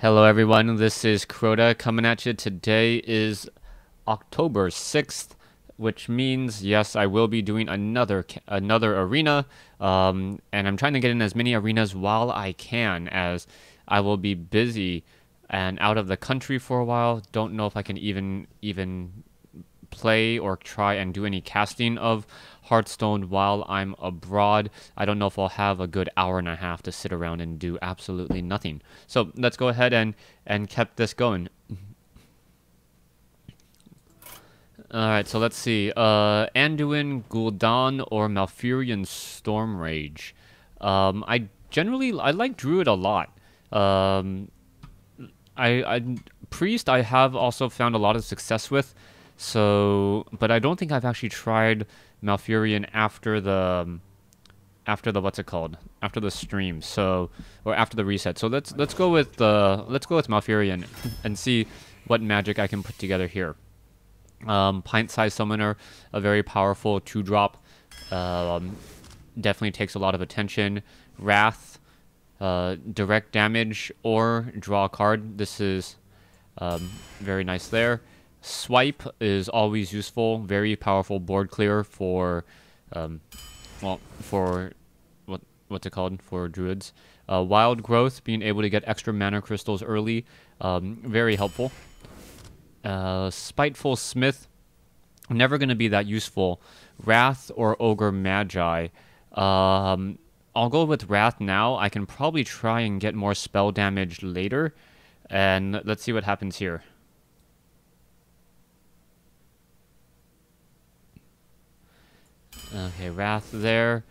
Hello, everyone. This is Crota coming at you. Today is October 6th, which means, yes, I will be doing another another arena. Um, and I'm trying to get in as many arenas while I can, as I will be busy and out of the country for a while. Don't know if I can even even play or try and do any casting of Hearthstone while I'm abroad. I don't know if I'll have a good hour and a half to sit around and do absolutely nothing. So let's go ahead and, and keep this going. Alright, so let's see. Uh, Anduin, Gul'dan, or Malfurion Stormrage. Um, I generally, I like Druid a lot. Um, I, I Priest I have also found a lot of success with. So, but I don't think I've actually tried Malfurion after the um, after the what's it called after the stream. So, or after the reset. So let's let's go with the let's go with Malfurion and see what magic I can put together here. Um, Pint-sized summoner, a very powerful two drop. Um, definitely takes a lot of attention. Wrath, uh, direct damage or draw a card. This is um, very nice there. Swipe is always useful, very powerful board clear for, um, well, for what what's it called for druids. Uh, wild growth, being able to get extra mana crystals early, um, very helpful. Uh, Spiteful Smith, never going to be that useful. Wrath or Ogre Magi. Um, I'll go with Wrath now. I can probably try and get more spell damage later. And let's see what happens here. Okay, Wrath there.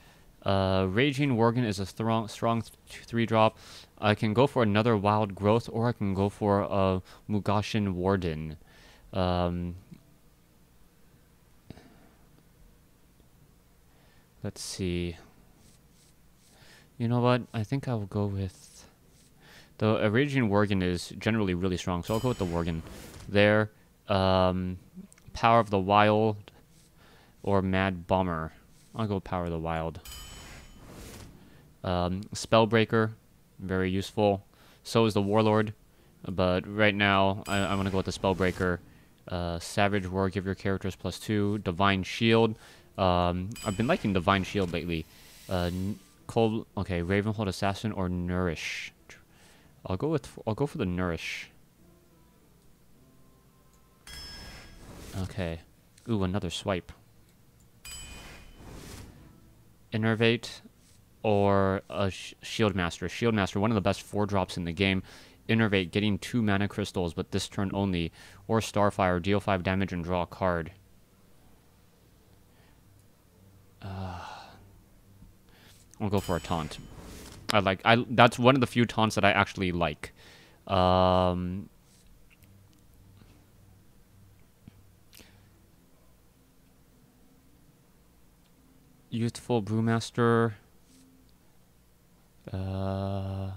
Uh, Raging Worgen is a strong, strong three drop. I can go for another Wild Growth, or I can go for a Mogu'shan Warden. Um, let's see. You know what? I think I'll go with... The Raging Worgen is generally really strong, so I'll go with the Worgen there. Um, Power of the Wild or Mad Bomber. I'll go Power of the Wild. Um, Spellbreaker, very useful. So is the Warlord, but right now I, I want to go with the Spellbreaker. Uh, Savage Roar, give your characters plus two. Divine Shield. Um, I've been liking Divine Shield lately. Uh, Cold, okay, Ravenholdt Assassin or Nourish. I'll go with I'll go for the Nourish. Okay. Ooh, another swipe. Innervate or a sh Shield Master. Shield Master, one of the best four drops in the game. Innervate, getting two mana crystals, but this turn only. Or Starfire, deal five damage and draw a card. Uh, I'll go for a taunt. I like. I that's one of the few taunts that I actually like. Um, Youthful Brewmaster. Uh,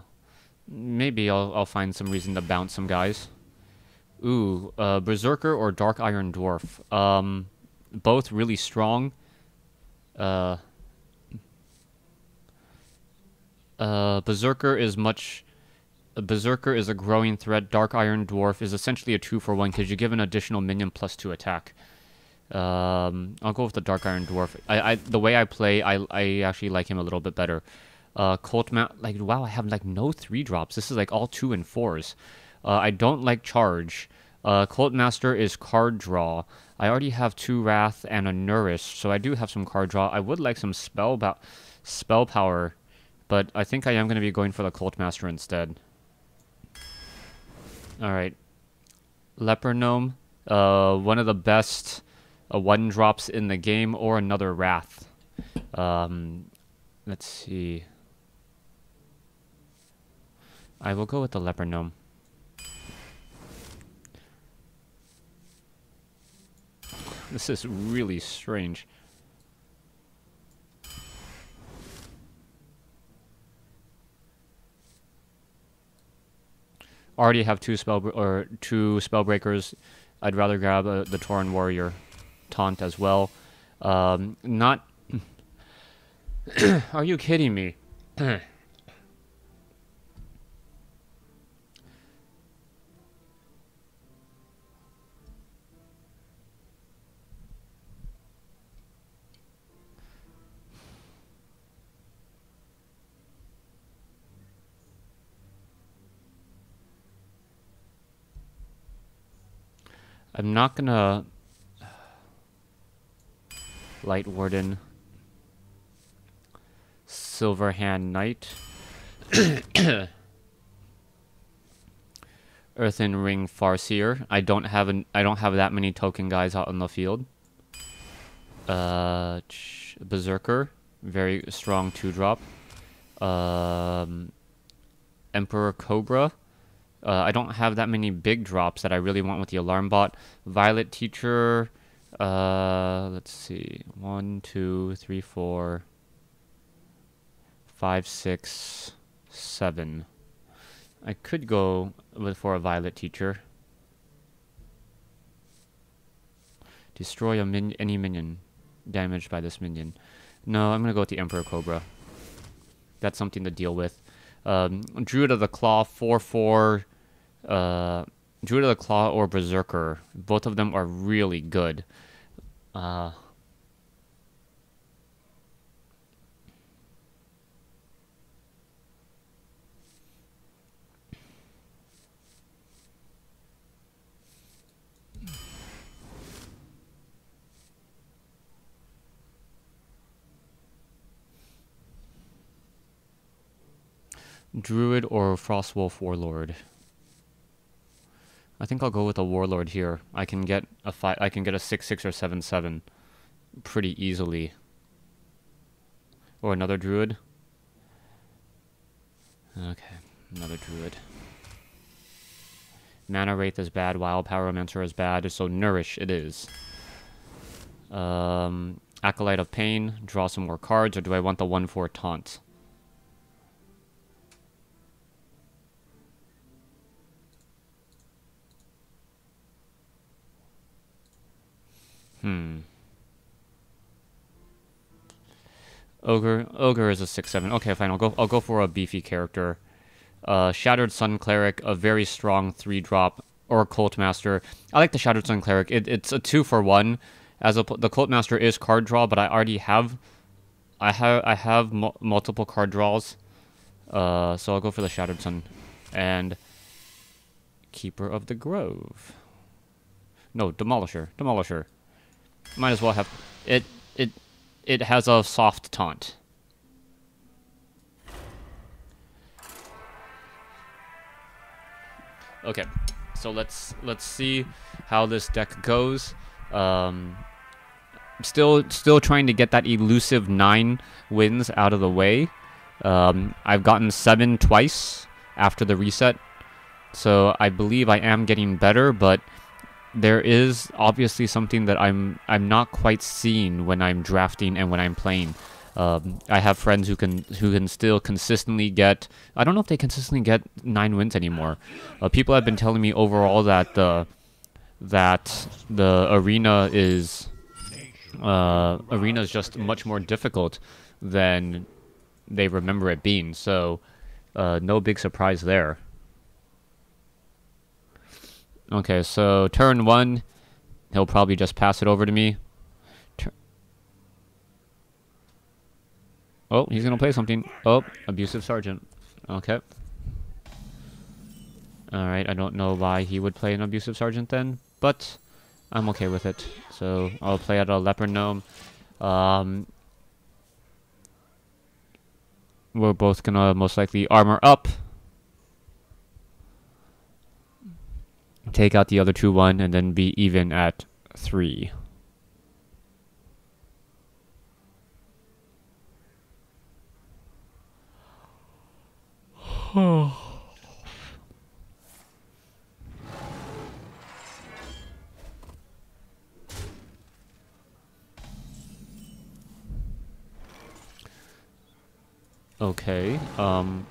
maybe I'll, I'll find some reason to bounce some guys. Ooh, uh, Berserker or Dark Iron Dwarf. Um, both really strong. Uh, uh, Berserker is much... Berserker is a growing threat. Dark Iron Dwarf is essentially a 2 for 1 because you give an additional minion plus 2 attack. Um, I'll go with the Dark Iron Dwarf. I, I, the way I play, I, I actually like him a little bit better. Uh, Cult Mount, like, wow, I have, like, no three drops. This is, like, all two and fours. Uh, I don't like Charge. Uh, Cult Master is card draw. I already have two Wrath and a Nourish, so I do have some card draw. I would like some spell, spell power, but I think I am going to be going for the Cult Master instead. Alright. Leper Gnome. Uh, one of the best a one drops in the game or another wrath. Um, let's see. I will go with the leper gnome. This is really strange. Already have two spell or two spell breakers. I'd rather grab uh, the Tauren warrior taunt as well. Um, not. Are you kidding me? I'm not gonna Light Warden. Silverhand Knight. Earthen Ring Farseer. I don't have an I don't have that many token guys out in the field. Uh, Berserker, very strong two drop. Um, Emperor Cobra. Uh, I don't have that many big drops that I really want with the alarm bot. Violet Teacher. Uh, let's see. One, two, three, four, five, six, seven. I could go with for a Violet Teacher. Destroy a min any minion damaged by this minion. No, I'm gonna go with the Emperor Cobra. That's something to deal with. Um, Druid of the Claw, 4-4. Uh, Druid of the Claw or Berserker. Both of them are really good. Uh, Druid or Frostwolf Warlord. I think I'll go with a Warlord here. I can get a five. I can get a six six or seven seven, pretty easily. Or another Druid. Okay, another Druid. Mana Wraith is bad. Wild Pyromancer is bad. So Nourish it is. Um, Acolyte of Pain. Draw some more cards, or do I want the one for taunt? Hmm. Ogre, ogre is a six seven. Okay, fine. I'll go. I'll go for a beefy character. Uh, Shattered Sun Cleric, a very strong three drop, or Cult Master. I like the Shattered Sun Cleric. It, it's a two for one. As a, the Cult Master is card draw, but I already have, I have I have multiple card draws. Uh, so I'll go for the Shattered Sun, and Keeper of the Grove. No, Demolisher. Demolisher. Might as well have it. It it has a soft taunt. Okay, so let's let's see how this deck goes. Um, still still trying to get that elusive nine wins out of the way. Um, I've gotten seven twice after the reset, so I believe I am getting better, but there is obviously something that I'm I'm not quite seeing when I'm drafting and when I'm playing. Um, I have friends who can who can still consistently get. I don't know if they consistently get nine wins anymore. Uh, people have been telling me overall that the that the arena is uh, arena is just much more difficult than they remember it being. So uh, no big surprise there. Okay, so turn one, he'll probably just pass it over to me. Oh, he's gonna play something. Oh, abusive sergeant. Okay. Alright, I don't know why he would play an abusive sergeant then, but I'm okay with it. So I'll play at a leper gnome. Um, we're both gonna most likely armor up. Take out the other two one, and then be even at three. okay, um...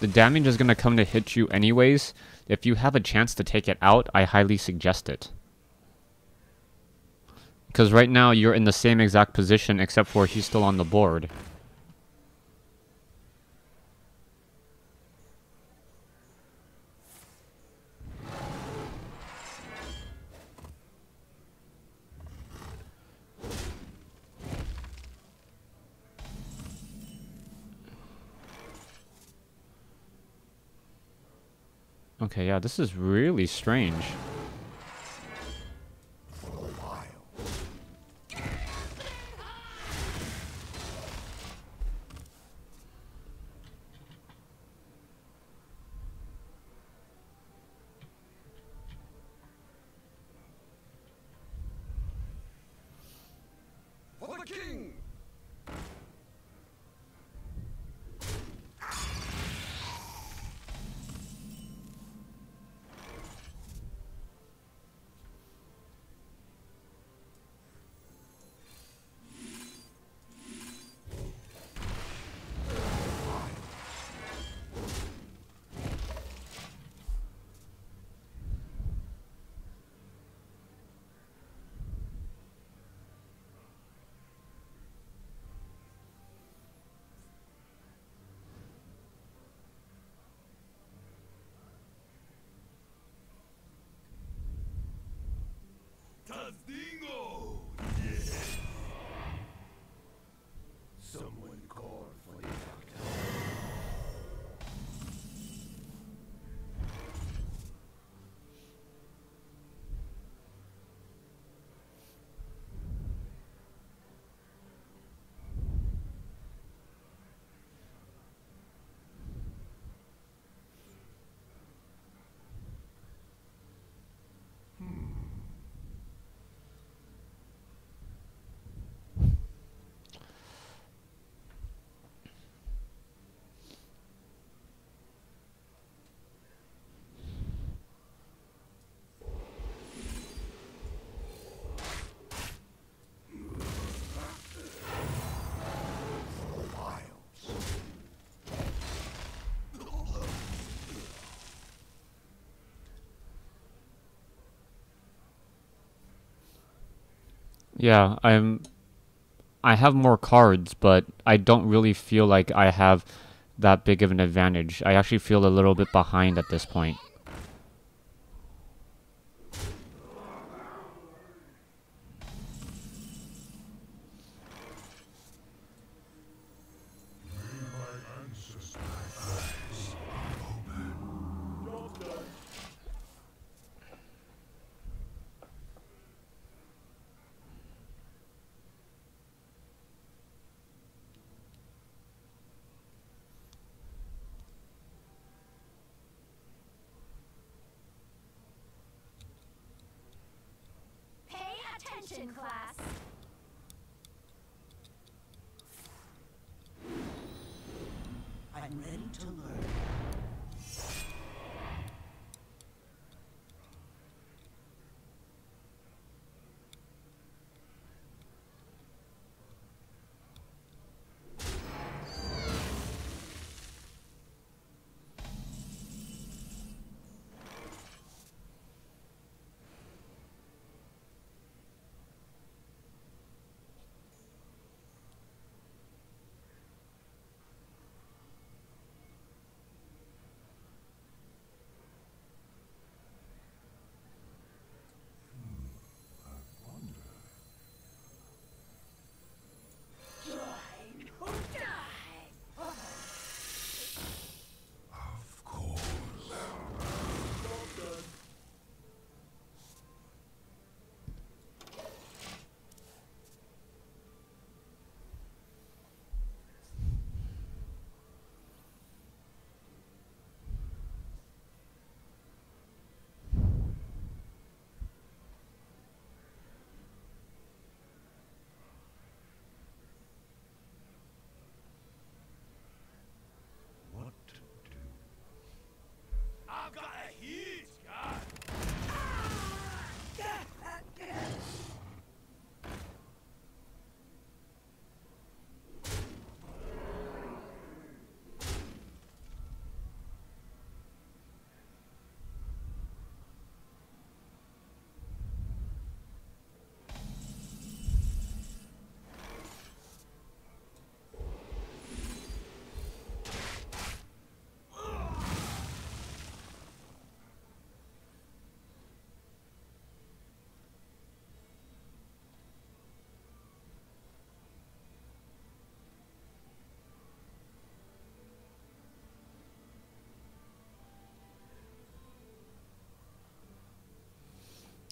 The damage is going to come to hit you anyways. If you have a chance to take it out, I highly suggest it. Because right now, you're in the same exact position except for he's still on the board. Okay, yeah, this is really strange. Yeah, I'm. I have more cards, but I don't really feel like I have that big of an advantage. I actually feel a little bit behind at this point.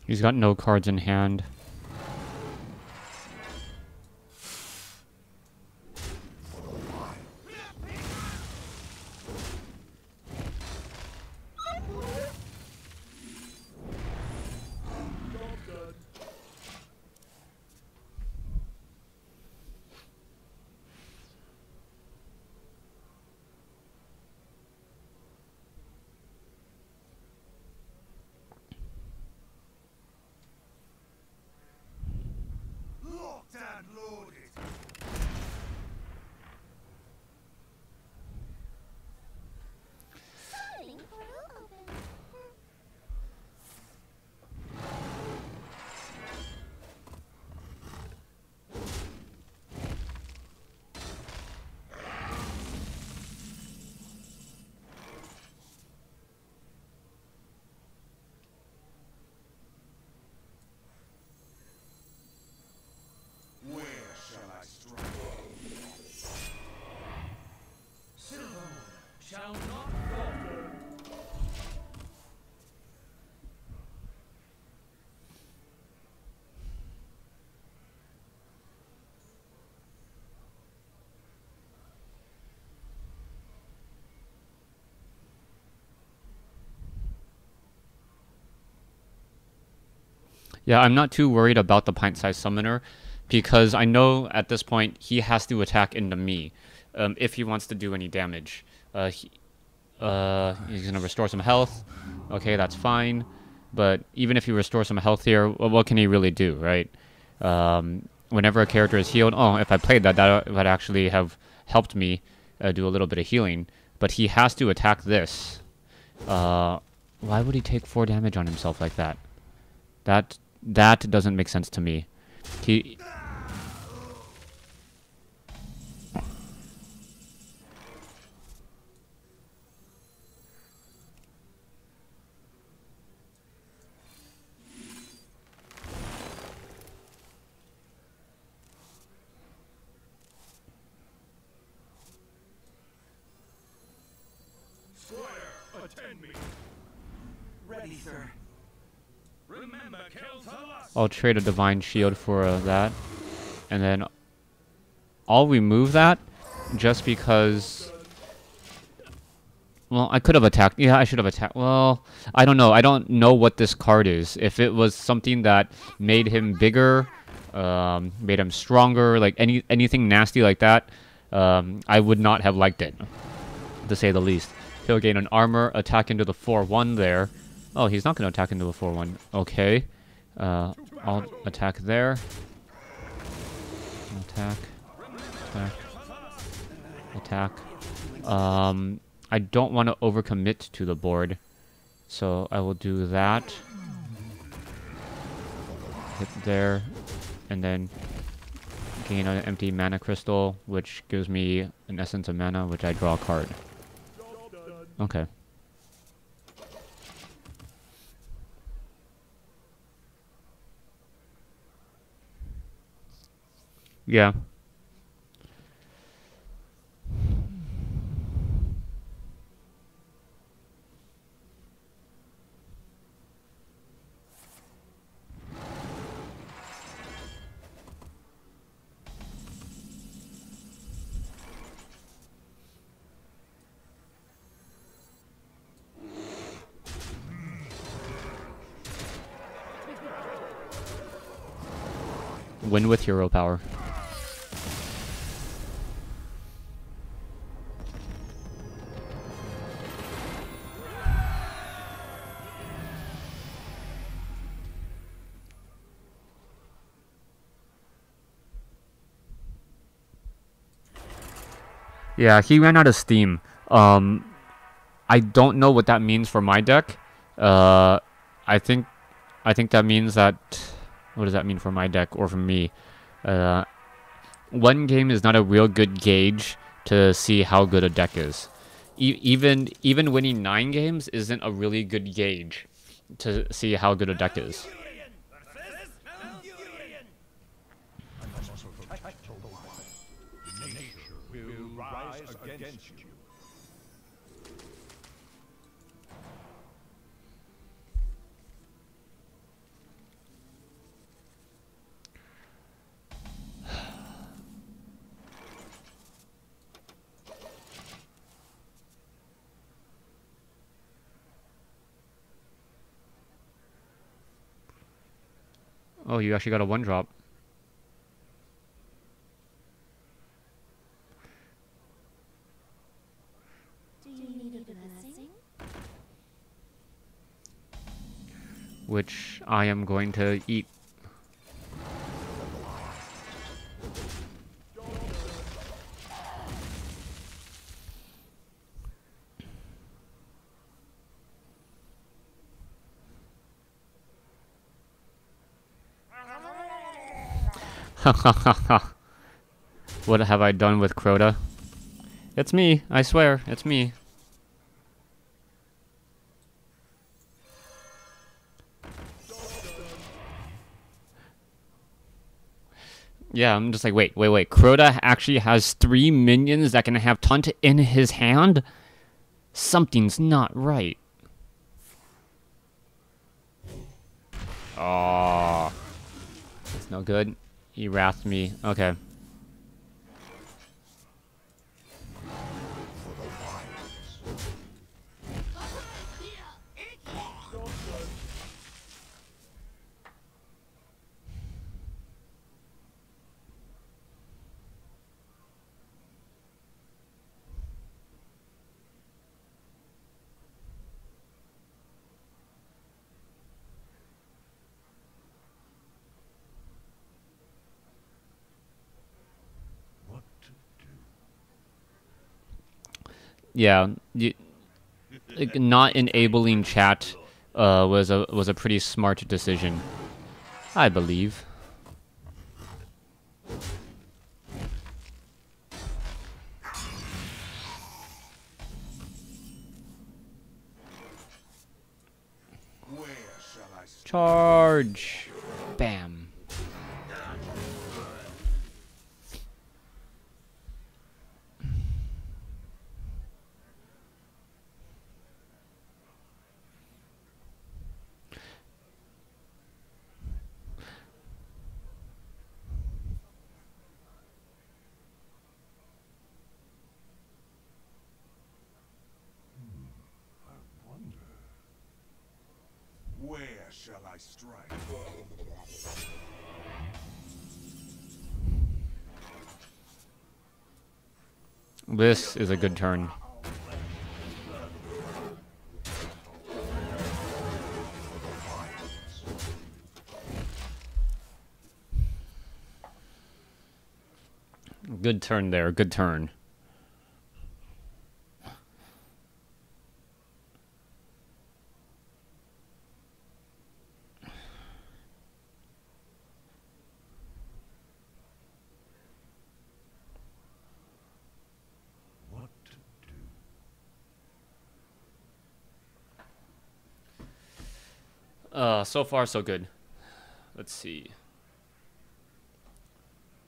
He's got no cards in hand. Locked and loaded. Starting portal open. Where shall I strike? Silver shall not falter. Yeah, I'm not too worried about the pint-sized summoner because I know at this point he has to attack into me um, if he wants to do any damage. Uh, he, uh, he's gonna restore some health. Okay, that's fine. But even if he restores some health here, wh- what can he really do, right? Um, whenever a character is healed, oh, if I played that, that would actually have helped me uh, do a little bit of healing. But he has to attack this. Uh, why would he take four damage on himself like that? That that doesn't make sense to me. He Squire, attend me. Ready, sir. Remember Kel'Thuzad. I'll trade a divine shield for uh, that, and then I'll remove that just because. Well, I could have attacked. Yeah, I should have attacked. Well, I don't know. I don't know what this card is. If it was something that made him bigger, um, made him stronger, like any anything nasty like that, um, I would not have liked it, to say the least. He'll gain an armor, attack into the 4-1 there. Oh, he's not going to attack into the 4-1. Okay. Uh, I'll attack there. Attack. Attack. Attack. Um, I don't want to overcommit to the board. So I will do that. Hit there. And then gain an empty mana crystal, which gives me an essence of mana, which I draw a card. Okay. Yeah. Win with hero power. Yeah, he ran out of steam. Um, I don't know what that means for my deck. Uh, I think, I think that means that. What does that mean for my deck or for me? Uh, one game is not a real good gauge to see how good a deck is. E- even even winning nine games isn't a really good gauge to see how good a deck is. will rise against you. Oh, you actually got a one drop. Do you need a blessing? which I am going to eat. what have I done with Crota? It's me, I swear, it's me. Yeah, I'm just like, wait, wait, wait. Crota actually has three minions that can have Taunt in his hand? Something's not right. Oh. It's no good. He wrathed me. Okay. Yeah, you, like, not enabling chat uh, was a was a pretty smart decision, I believe. Charge, bam. Where shall Strike? This is a good turn. Good turn there. Good turn. What to do? Uh, so far so good. Let's see.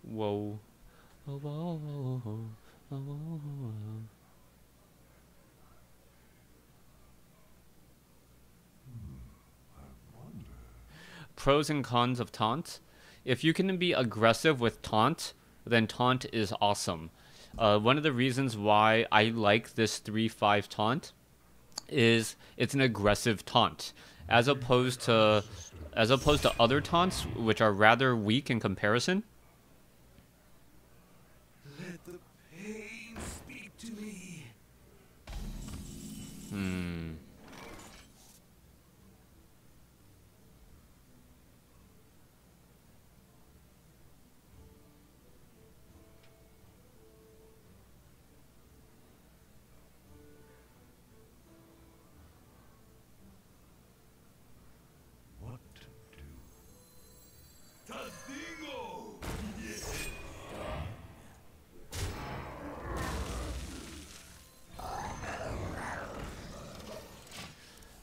Whoa. Whoa, whoa, whoa, whoa. Pros and cons of taunt. If you can be aggressive with taunt, then taunt is awesome. Uh, one of the reasons why I like this 3 5 taunt is it's an aggressive taunt as opposed to as opposed to other taunts which are rather weak in comparison Let the pain speak to me. hmm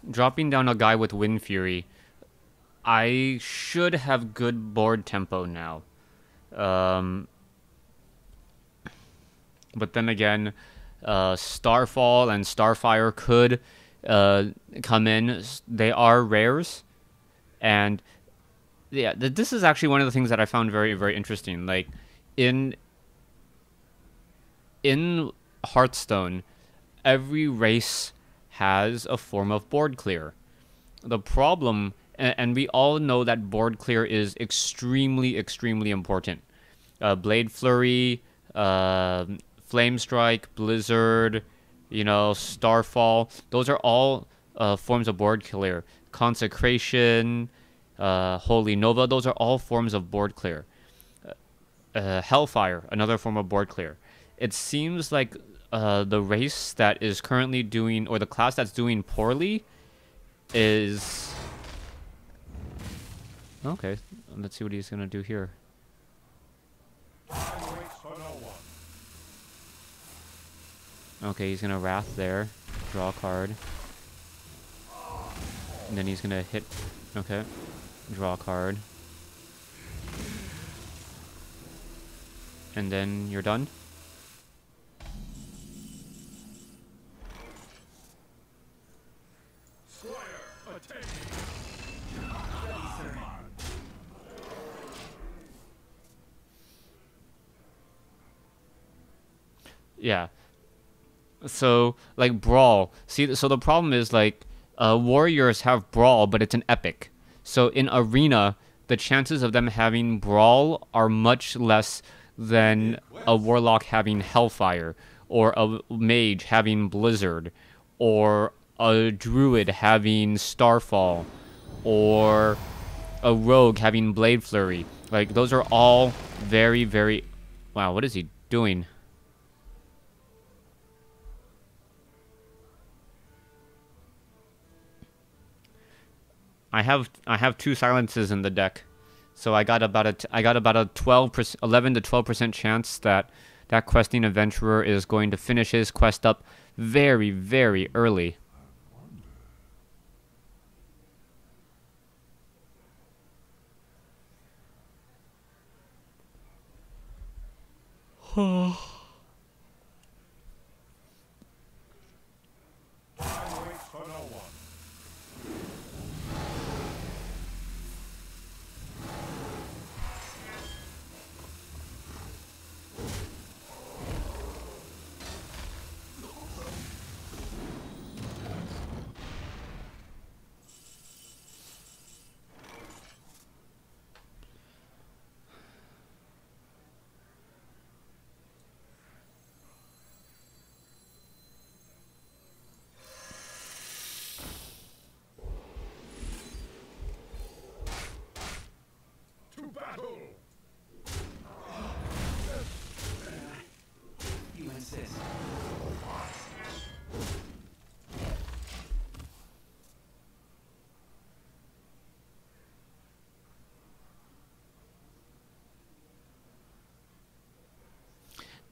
dropping down a guy with wind fury i should have good board tempo now. Um but then again uh starfall and starfire could uh come in. They are rares. And yeah th- this is actually one of the things that i found very very interesting. Like in in hearthstone every race has a form of board clear the problem and, we all know that board clear is extremely, extremely important. Uh, Blade Flurry, uh, Flame Strike, Blizzard, you know, Starfall. Those are all uh, forms of board clear. Consecration, uh, Holy Nova. Those are all forms of board clear. Uh, Hellfire, another form of board clear. It seems like uh, the race that is currently doing, or the class that's doing poorly, is. Okay, let's see what he's gonna do here. Okay, he's gonna Wrath there, draw a card. And then he's gonna hit. Okay, draw a card. And then you're done. Yeah. So like brawl. See, so the problem is like uh, warriors have brawl, but it's an epic. So in arena, the chances of them having brawl are much less than a warlock having hellfire, or a mage having blizzard, or a druid having starfall, or a rogue having blade flurry. Like those are all very very. Wow, what is he doing? I have I have two silences in the deck, so I got about a t- I got about a twelve eleven to twelve percent chance that that questing adventurer is going to finish his quest up very very early. Time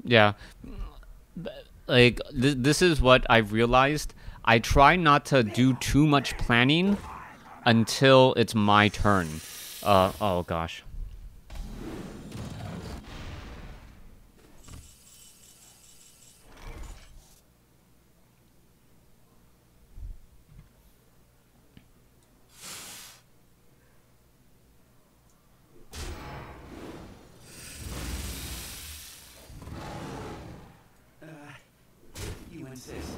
Yeah. Like th- this is what I've realized. I try not to do too much planning until it's my turn. Uh oh gosh. Uh, you insist.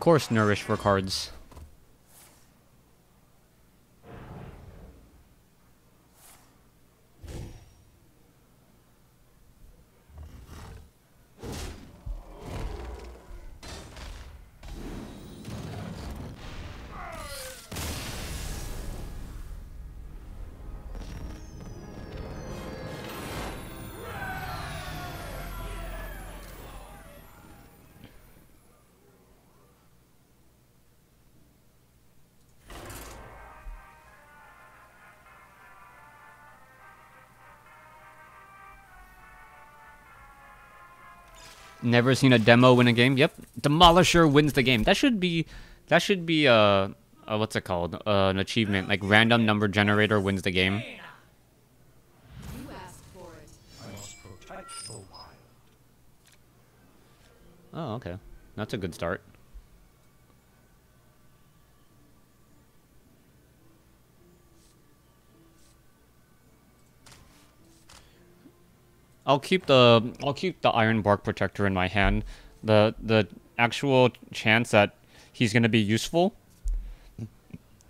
Of course nourish for cards. Never seen a demo win a game. Yep, Demolisher wins the game. That should be, that should be uh, uh what's it called? Uh, an achievement like random number generator wins the game. Oh, okay, That's a good start. I'll keep the I'll keep the iron bark protector in my hand. The the actual chance that he's gonna be useful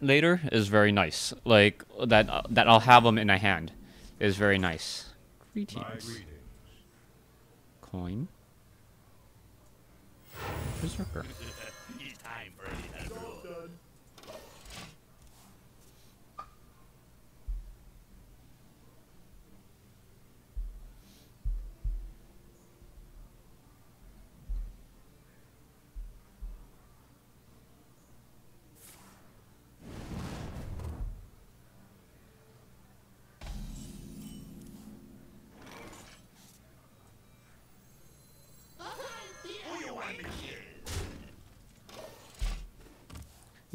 later is very nice. Like that uh, that I'll have him in my hand is very nice. Greetings. Coin. Berserker. Job done.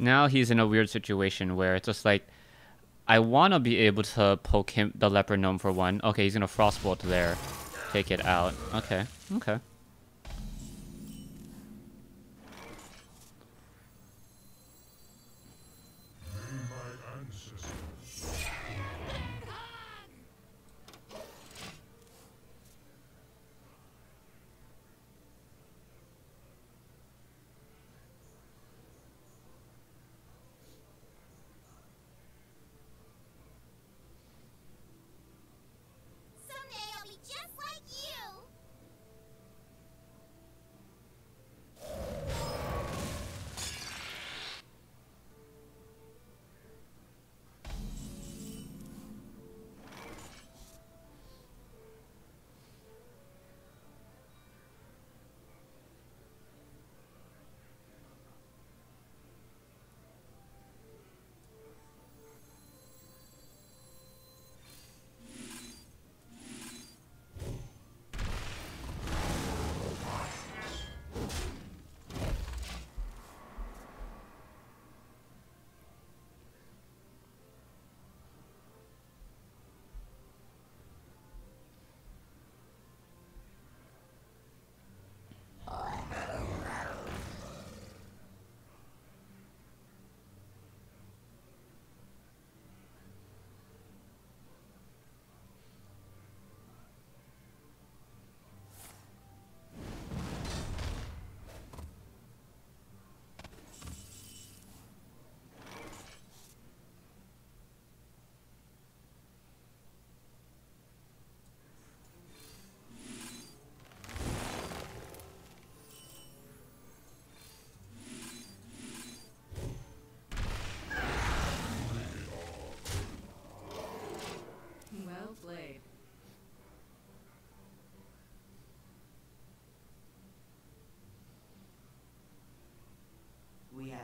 Now he's in a weird situation where it's just like I want to be able to poke him the leper gnome for one. Okay, he's gonna frostbolt there, take it out. Okay, okay.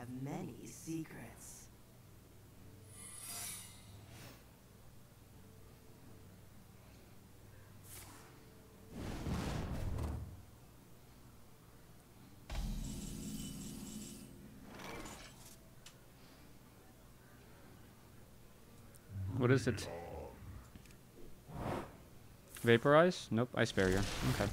Have many secrets. What is it? Vaporize? Nope, ice barrier. Okay.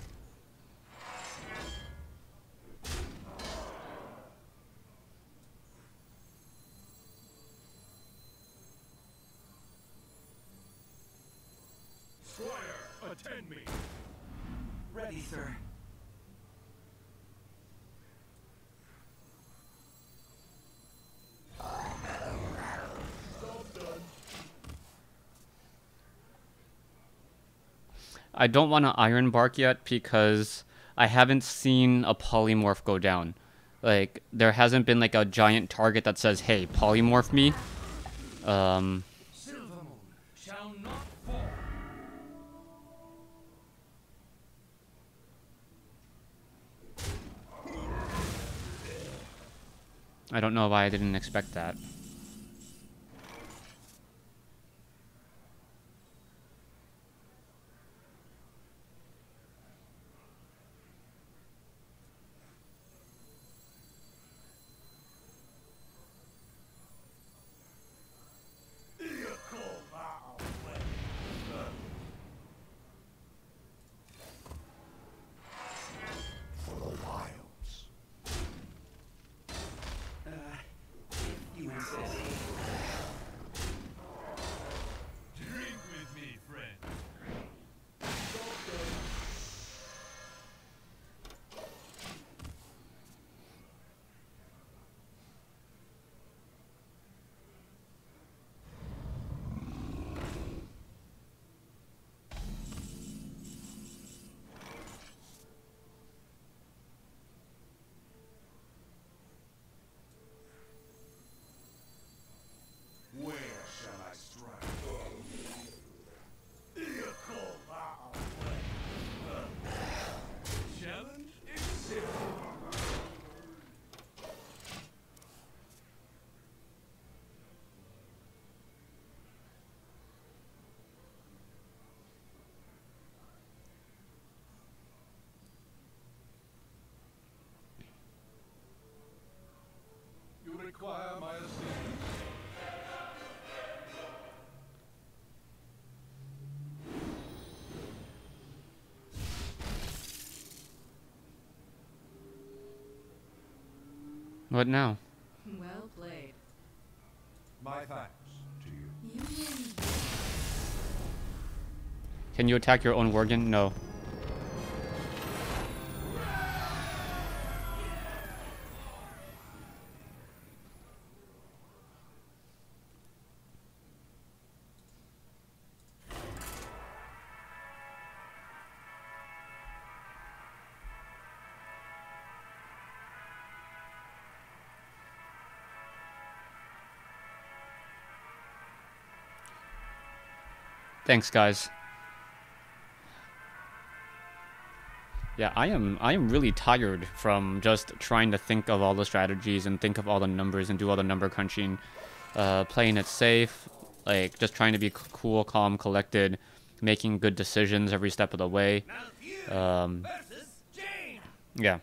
I don't want to iron bark yet because I haven't seen a polymorph go down. Like there hasn't been like a giant target that says, "Hey, polymorph me." Um. I don't know why I didn't expect that. What now? Well played. My thanks to you. You. Can you attack your own Worgen? No. Thanks, guys. Yeah, I am I am really tired from just trying to think of all the strategies and think of all the numbers and do all the number crunching. Uh, playing it safe, like just trying to be cool, calm, collected, making good decisions every step of the way. Um, yeah.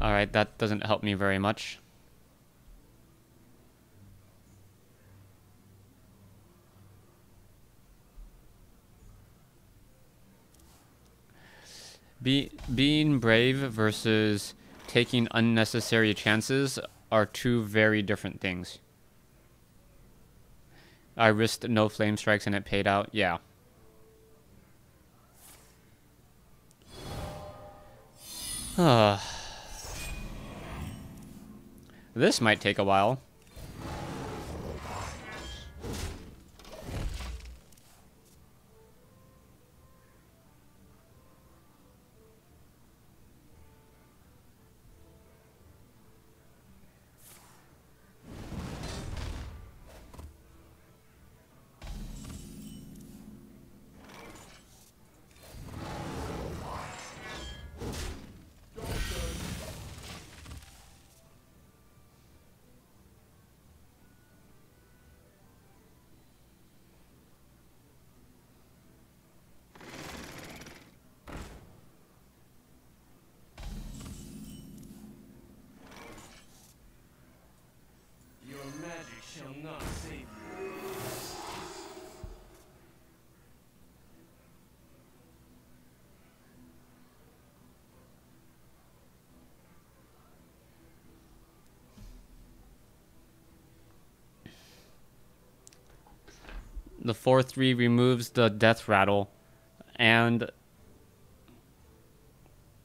All right, that doesn't help me very much. Be, being brave versus taking unnecessary chances are two very different things. I risked no flame strikes and it paid out. Yeah. Ah. This might take a while. The 4 3 removes the death rattle and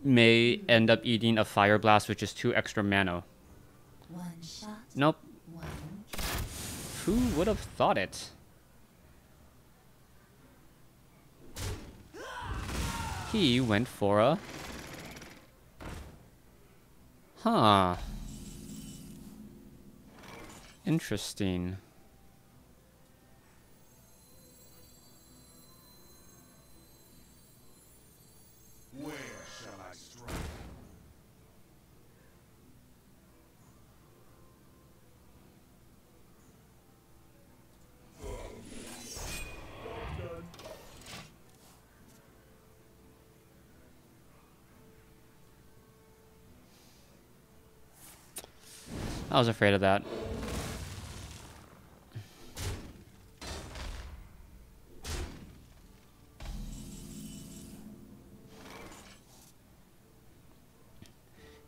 may end up eating a fire blast, which is 2 extra mana. One shot, Nope. Who would have thought it? He went for a. Huh. Interesting. Where shall I strike? I was afraid of that.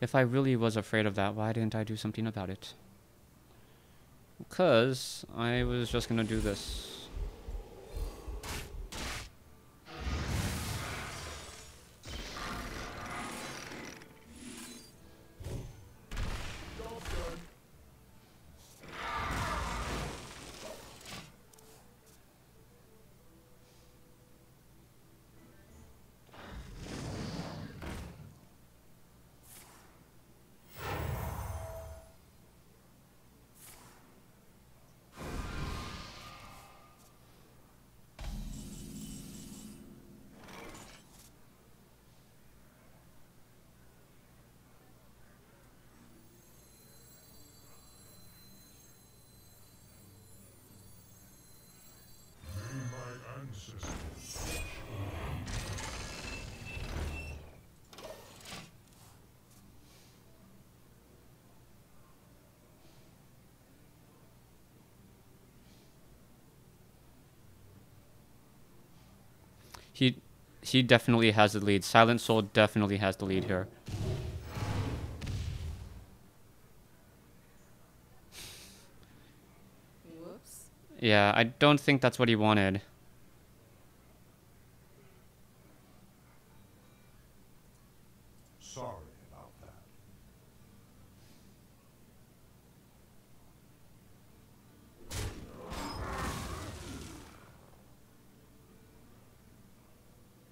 If I really was afraid of that, why didn't I do something about it? Because I was just gonna do this. He definitely has the lead. Silent Soul definitely has the lead here. Whoops. Yeah, I don't think that's what he wanted. Sorry about that.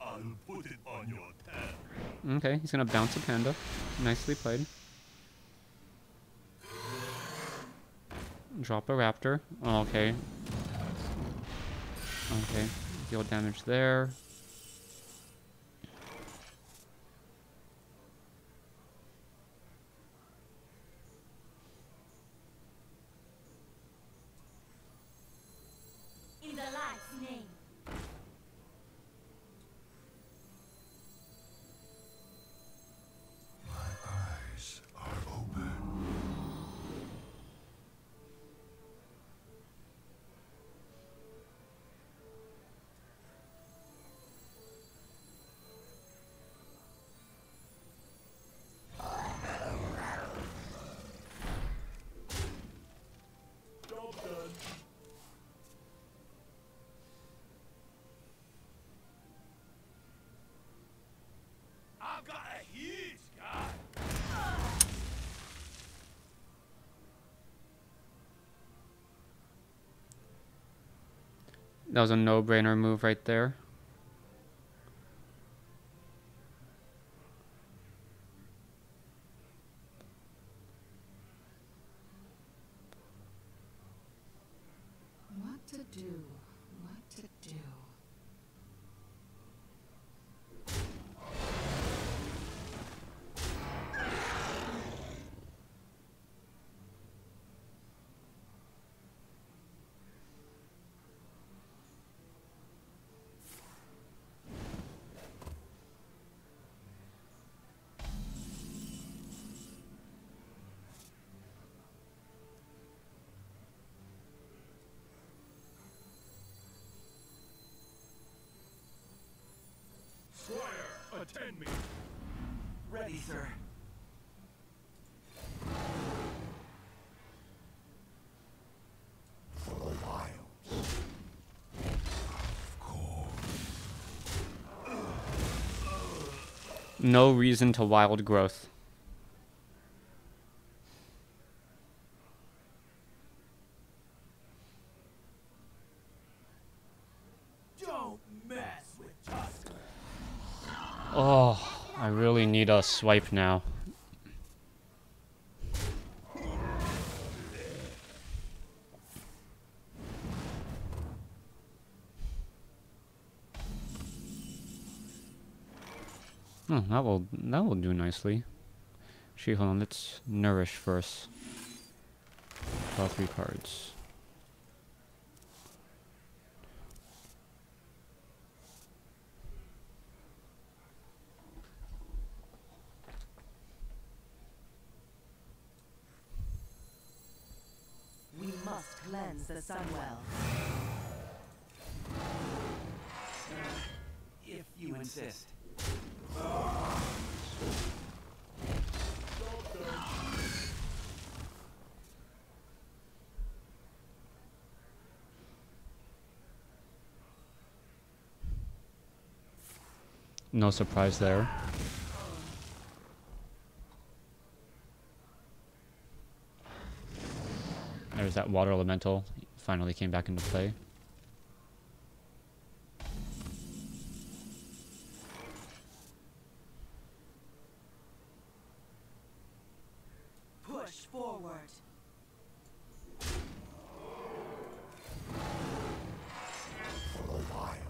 I'll put it on your tab. Okay, he's gonna bounce a panda. Nicely played. Drop a raptor. Okay. Okay, deal damage there. That was a no-brainer move right there. What to do? What to do? Squire, attend me. Ready, sir. For the wilds. Of course. No reason to wild growth. Don't mess with Tusk. Oh, I really need a swipe now. Oh, that will that will do nicely. Actually, hold on. Let's nourish first. Draw three cards. We must cleanse the Sunwell. If you insist. No surprise there. There's that water elemental. Finally came back into play. Push forward. For the wilds.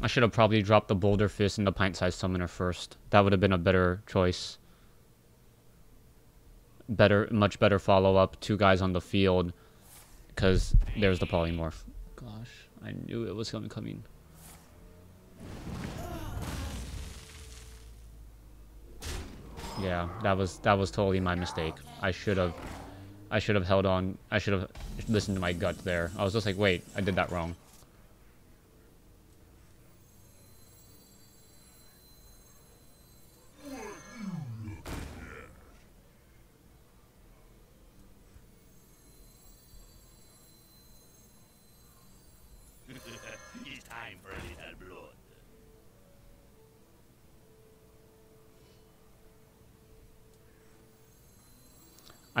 I should have probably dropped the boulder fist and the pint-sized summoner first. That would have been a better choice. Better, much better follow-up. Two guys on the field, because there's the polymorph. Gosh, I knew it was gonna coming. Yeah, that was that was totally my mistake. I should have I should have held on. I should have listened to my gut there. I was just like, wait, I did that wrong.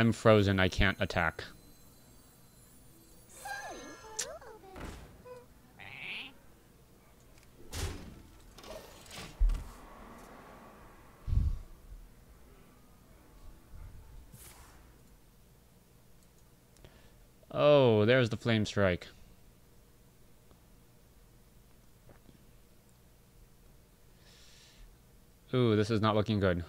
I'm frozen. I can't attack. Oh, there's the flame strike. Ooh, this is not looking good.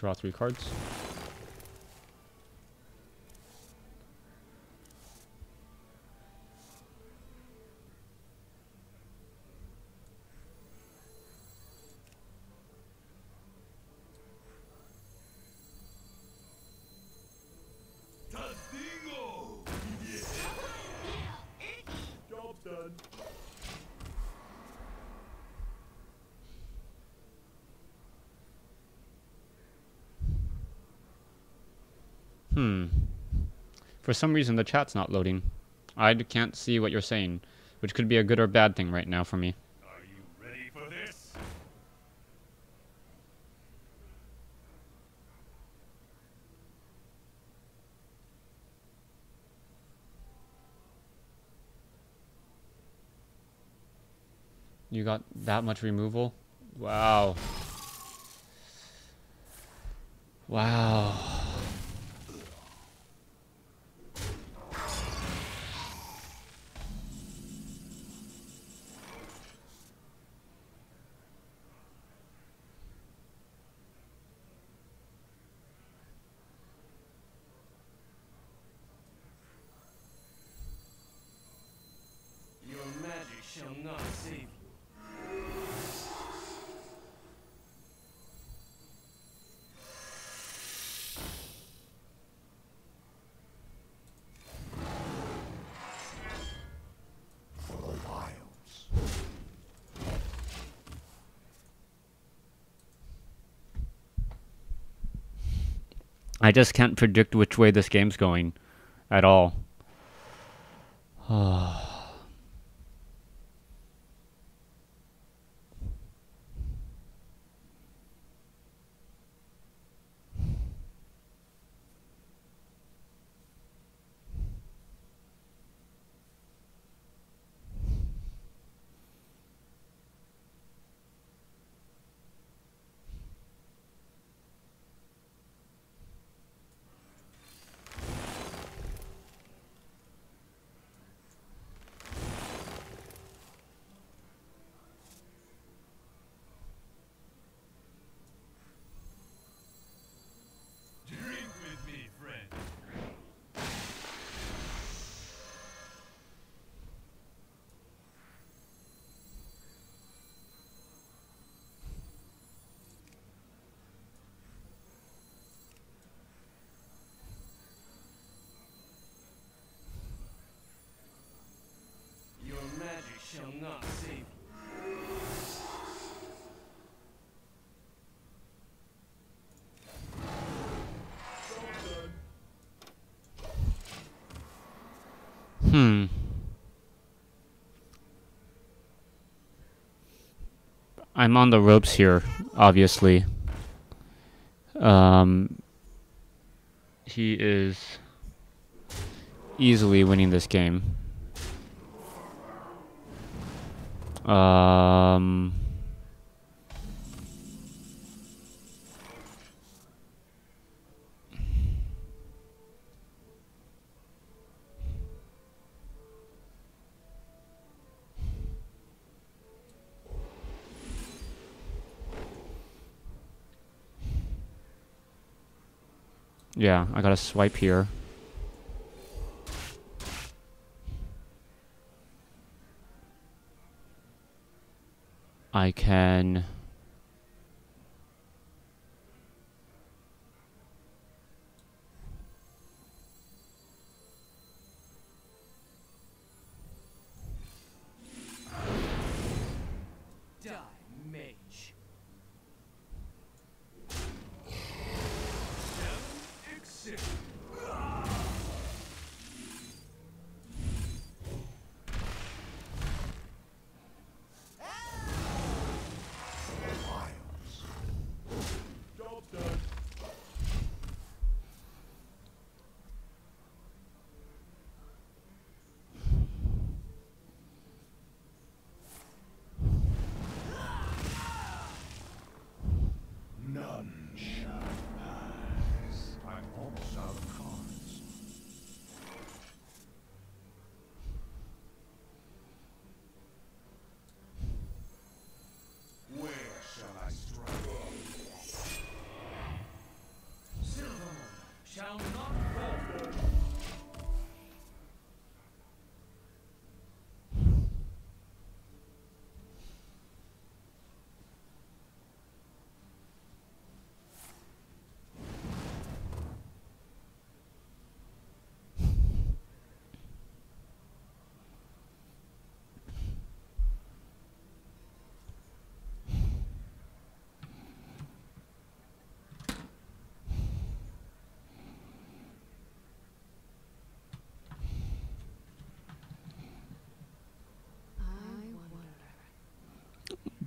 Draw three cards. Hmm. For some reason, the chat's not loading. I can't see what you're saying, which could be a good or bad thing right now for me. Are you ready for this? You got that much removal? Wow. Wow. I just can't predict which way this game's going at all. Hmm. I'm on the ropes here, obviously. Um, he is easily winning this game. Um, yeah, I gotta swipe here. I can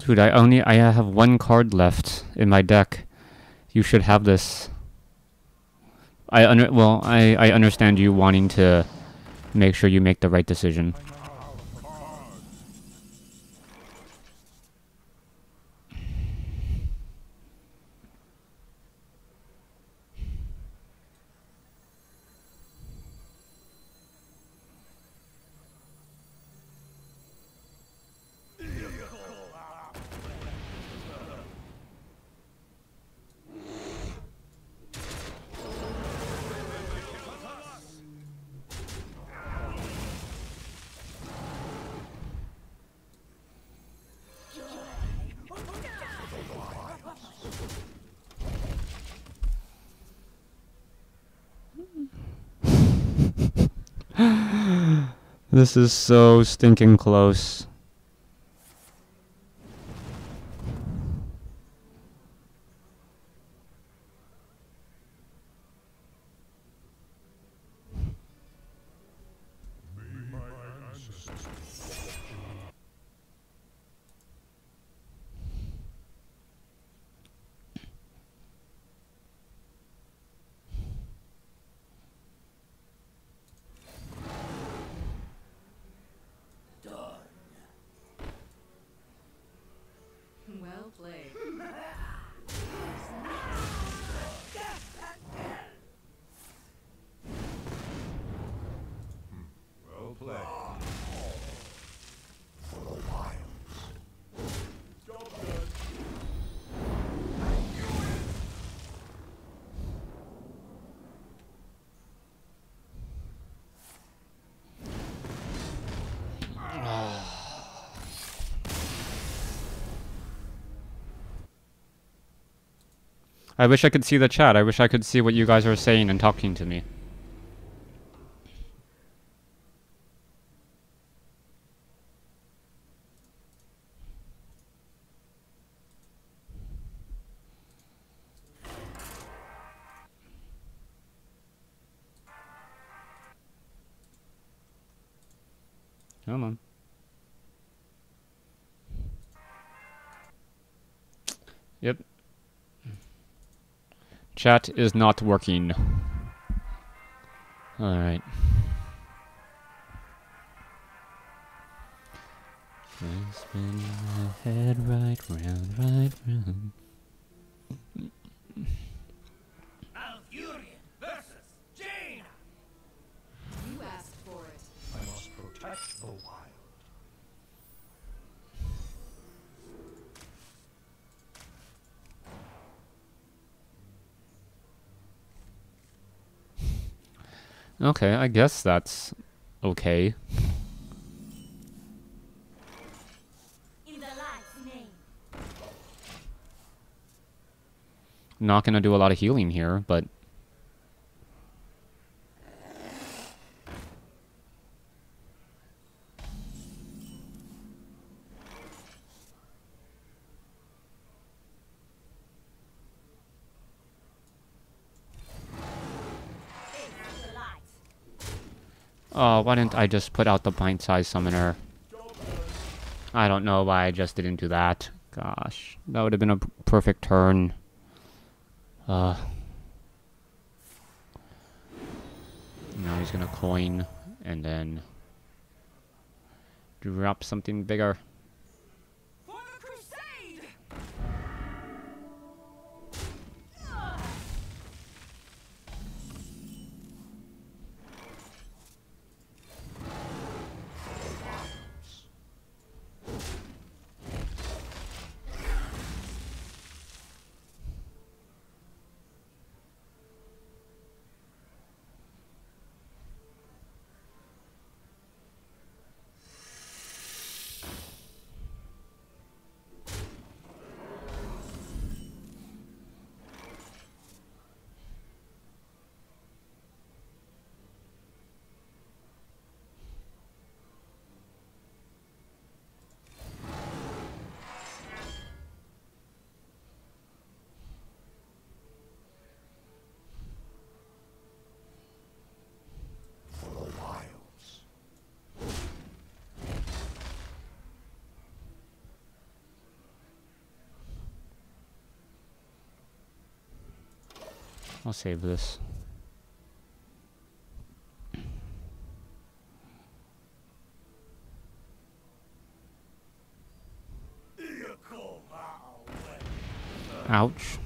Dude, I only I have one card left in my deck. You should have this. I under well, I I understand you wanting to make sure you make the right decision. This is so stinking close. Well played. Well played. I wish I could see the chat. I wish I could see what you guys are saying and talking to me. Chat is not working. Alright. Spin my head right round, right round. Okay, I guess that's okay. Not gonna do a lot of healing here, but Face the light. Oh, why didn't I just put out the pint-sized summoner? I don't know why I just didn't do that. Gosh, that would have been a perfect turn. Uh. Now he's gonna coin and then drop something bigger. I'll save this. Ouch.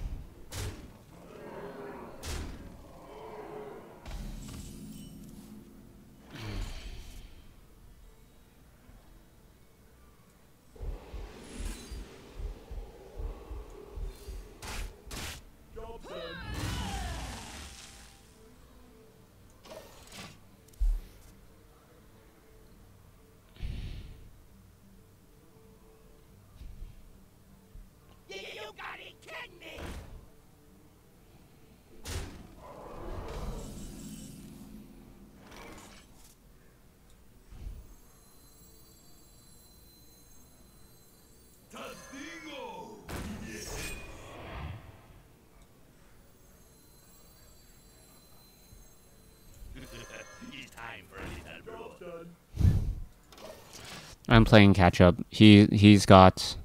I'm playing catch up. He he's got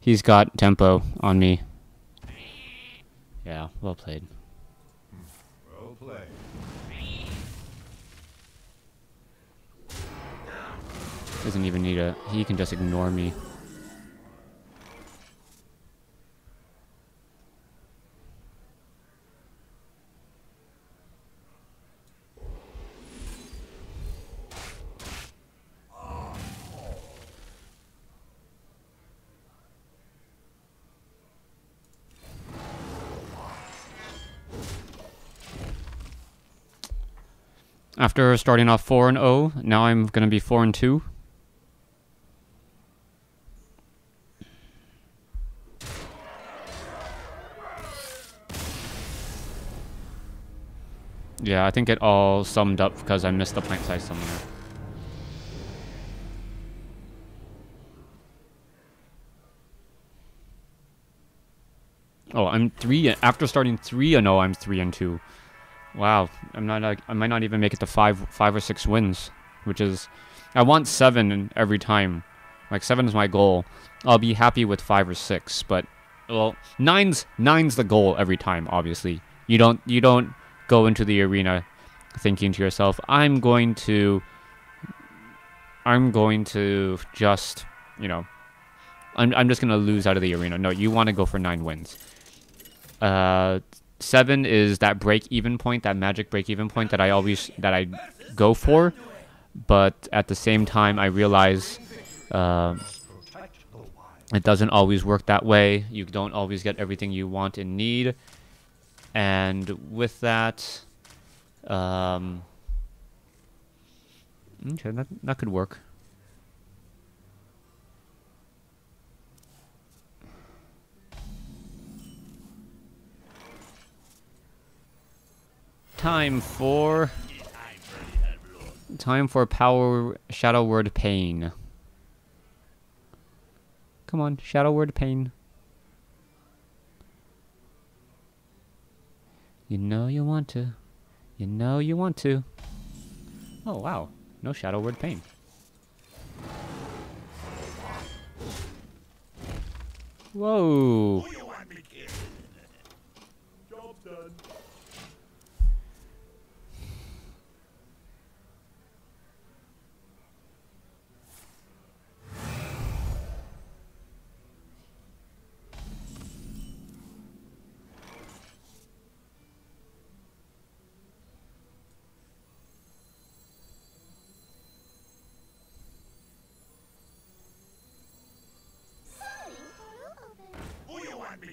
he's got tempo on me. Yeah, well played. Well played. Doesn't even need a he can just ignore me. After starting off 4 and 0, now I'm going to be 4 and 2. Yeah, I think it all summed up because I missed the plant size summoner. Oh, I'm three after starting three and oh, I'm three and two. Wow, I'm not. like I might not even make it to five, five or six wins, which is, I want seven every time. Like seven is my goal. I'll be happy with five or six, but well, nine's nine's the goal every time. Obviously, you don't you don't go into the arena thinking to yourself, I'm going to, I'm going to just, you know, I'm I'm just gonna lose out of the arena. No, you want to go for nine wins. Uh, seven is that break even point, that magic break even point that I always that I go for, but at the same time I realize uh, it doesn't always work that way. You don't always get everything you want and need, and with that, um, okay, that that could work. Time for time for power shadow word pain. Come on, shadow word pain. You know you want to. You know you want to. Oh wow, no shadow word pain. Whoa. You want me kid? Job done. Who you want me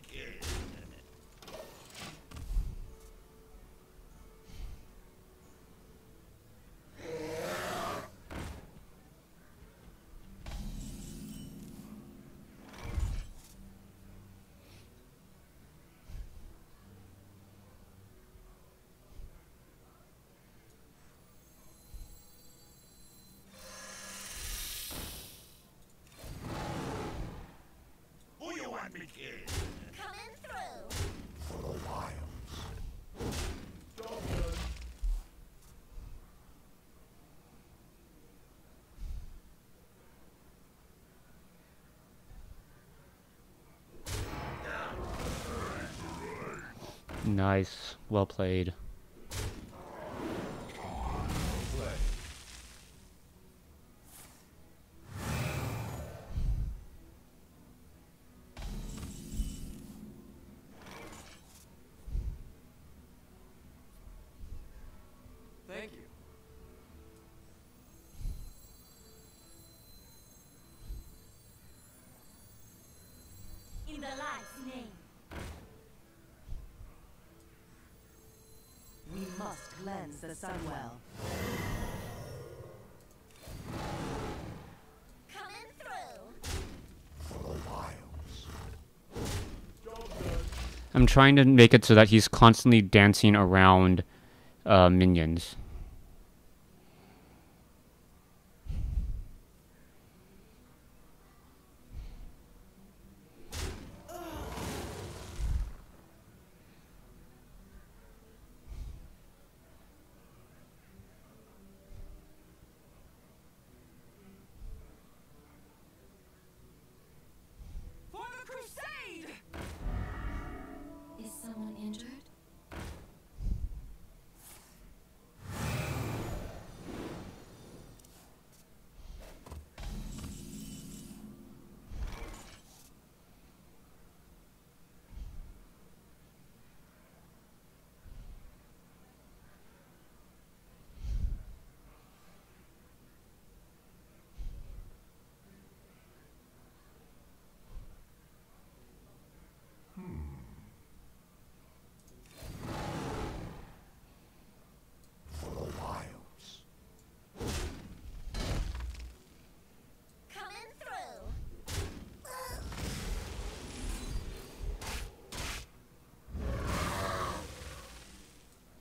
Nice. Well played. The Sunwell. Coming through. For the wilds. I'm trying to make it so that he's constantly dancing around uh, minions. For the crusade! Is someone injured? For the wilds. Coming through.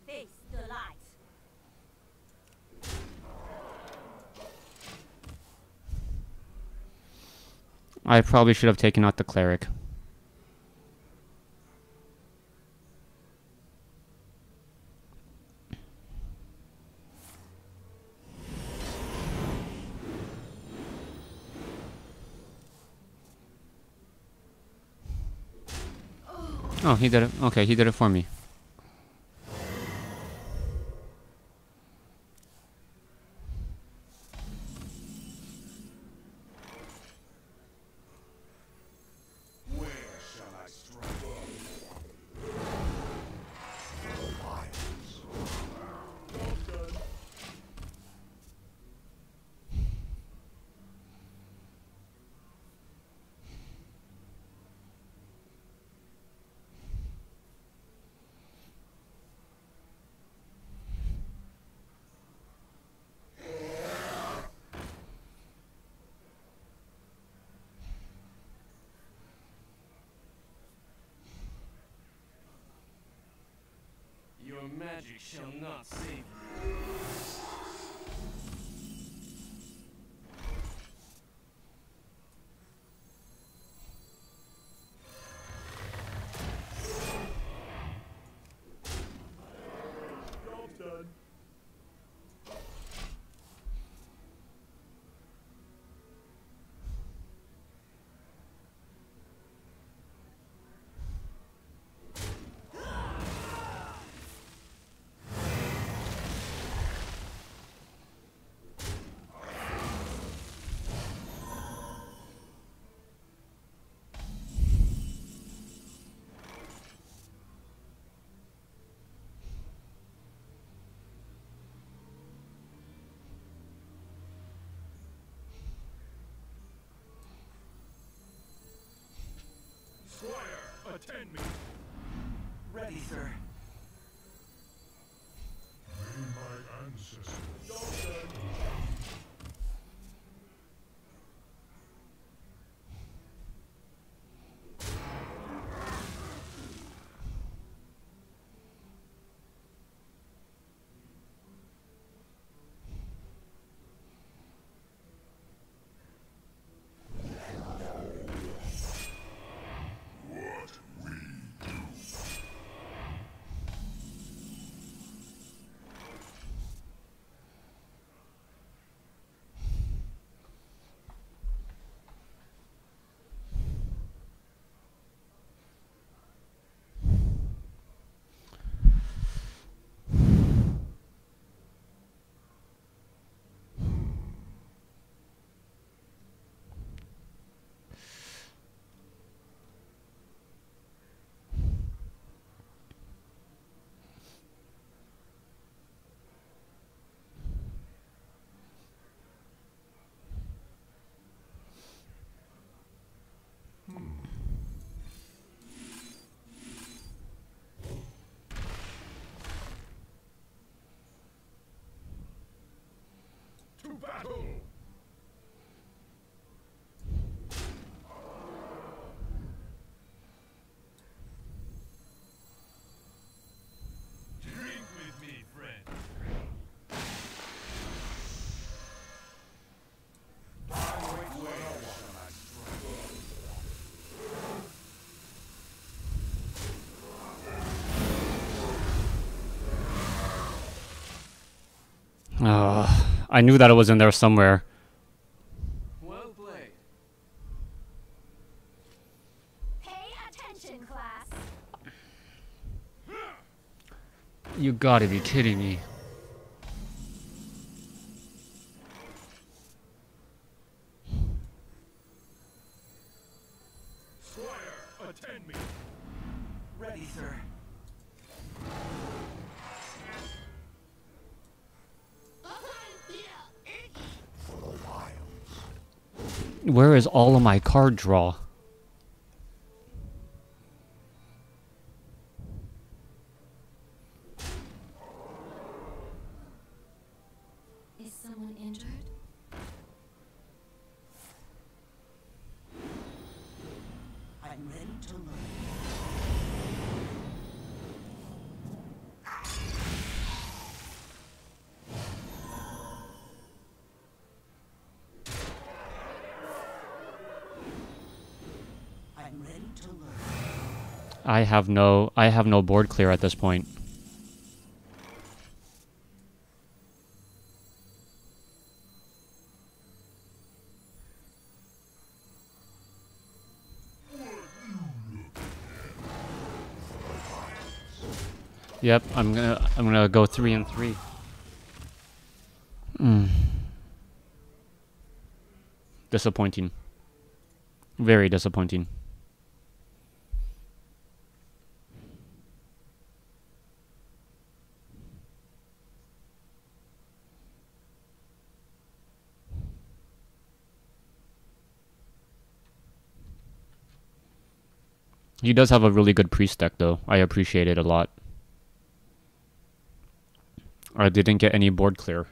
Face the light. I probably should have taken out the cleric. Oh, he did it. Okay, he did it for me. I knew that it was in there somewhere. Well played. Pay attention, class. You gotta be kidding me. Squire, attend me. Ready, sir. Where is all of my card draw? I have no I have no board clear at this point. Yep, I'm gonna I'm gonna go three and three. Mm. Disappointing. Very disappointing. He does have a really good priest deck, though. I appreciate it a lot. I didn't get any board clear.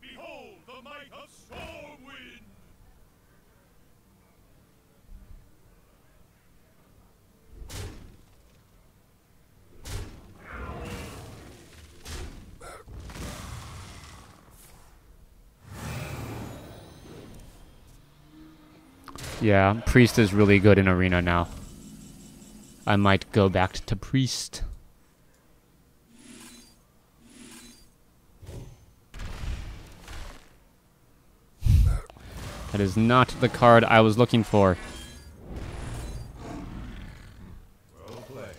Behold the might of Stormwind! Yeah, priest is really good in arena now. I might go back to priest. That is not the card I was looking for. Well played.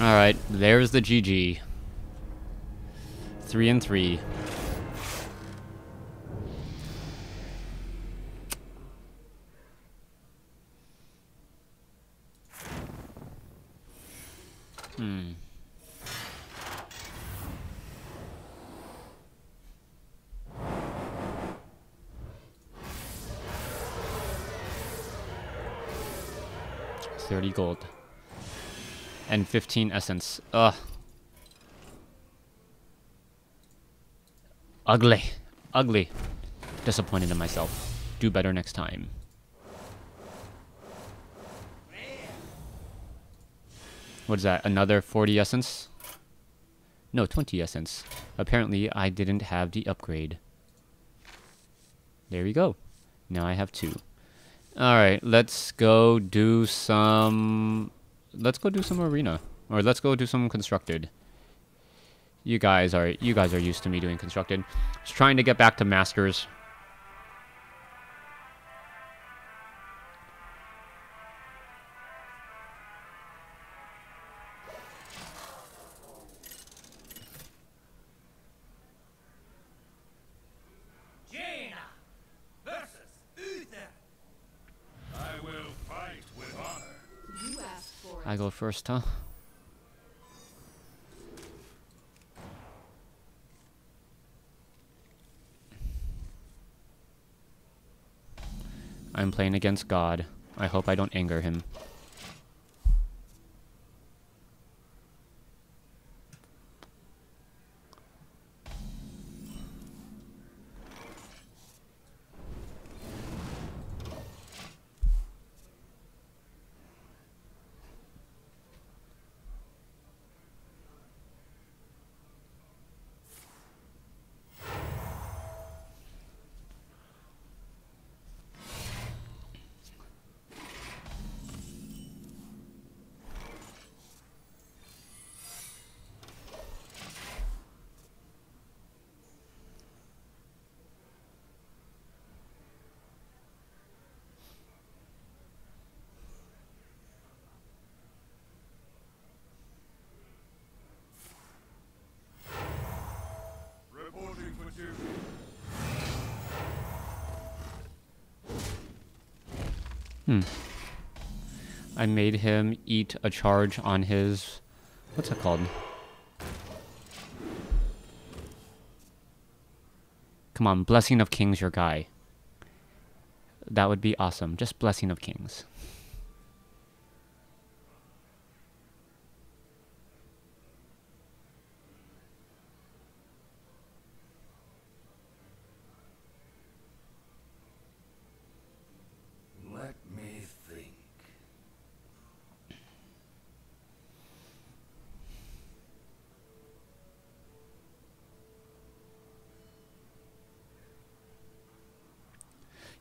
Alright, there's the GG. Three and three. 15 essence. Ugh. Ugly. Ugly. Disappointed in myself. Do better next time. What is that? Another 40 essence? No, 20 essence. Apparently, I didn't have the upgrade. There we go. Now I have two. Alright, let's go do some let's go do some arena or let's go do some constructed. You guys are you guys are used to me doing constructed. Just trying to get back to masters first huh I'm playing against God. I hope I don't anger him. Reporting for duty. Hmm. I made him eat a charge on his. What's it called? Come on, Blessing of Kings, your guy. That would be awesome. Just Blessing of Kings. Let me think.